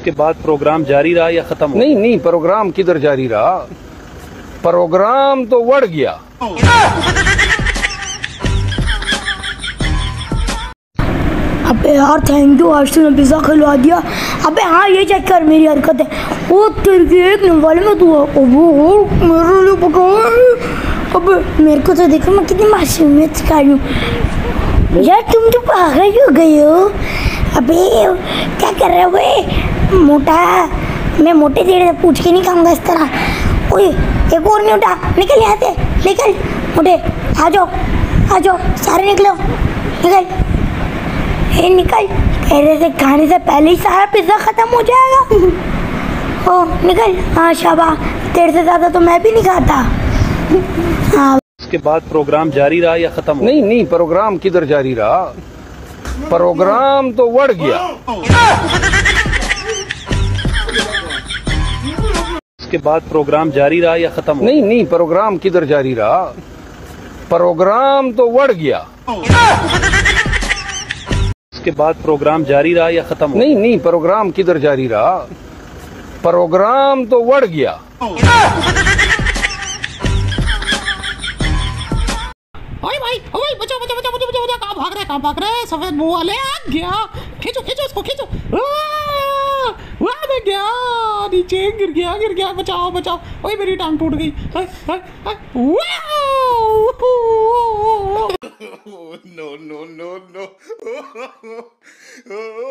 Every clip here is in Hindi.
उसके बाद प्रोग्राम जारी रहा या खत्म नहीं नहीं प्रोग्राम किधर जारी रहा? प्रोग्राम तो बढ़ गया। अबे यार थैंक यू आज तूने पिज़्ज़ा खिलवा दिया। अबे हाँ ये चेक कर मेरी हरकत है। वो तेरे के एक नंबर में तू वो वो मेरे लिए पका अबे मेरे को तो देखो मैं कितनी मासूमियत रही हूँ। यार तुम तो पागल हो गए हो? अबे क्या कर रहे हो बे? मोटा मैं मोटे तेरे से पूछ के नहीं खाऊँगा इस तरह। ओए एक और नहीं उठा। निकल यहाँ से निकल। मोटे आ जाओ आ जाओ सारे निकलो। निकल। ए निकल। तेरे से खाने से पहले ही सारा पिज़्ज़ा ख़त्म हो जाएगा। ओ निकल। हाँ शाबा तेरे से ज़्यादा तो मैं भी नहीं खाता। हाँ। उसके बाद प्रोग्राम जारी रहा या खत्म नहीं नहीं प्रोग्राम किधर जारी रहा? प्रोग्राम तो बढ़ गया। उसके बाद प्रोग्राम जारी रहा या खत्म नहीं नहीं प्रोग्राम किधर जारी रहा? प्रोग्राम तो बढ़ गया। उसके बाद प्रोग्राम जारी रहा या खत्म नहीं नहीं प्रोग्राम किधर जारी रहा? प्रोग्राम तो बढ़ गया। ओए भाई ओए बचाओ बचाओ बचाओ बचाओ बचाओ कहाँ भाग रहे कहाँ भाग रहे सफ़ेद मुँह वाले आ गया खींचो खींचो इसको खींचो वाह मैं गया नीचे गिर गया गिर गया बचाओ बचाओ ओए मेरी टांग टूट गई नो नो नो वाओ!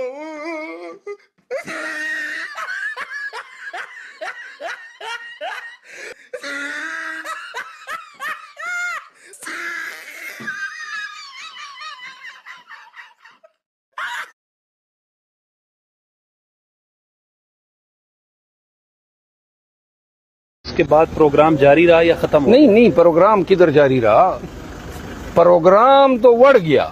उसके बाद प्रोग्राम जारी रहा या खत्म नहीं नहीं प्रोग्राम किधर जारी रहा? प्रोग्राम तो बढ़ गया।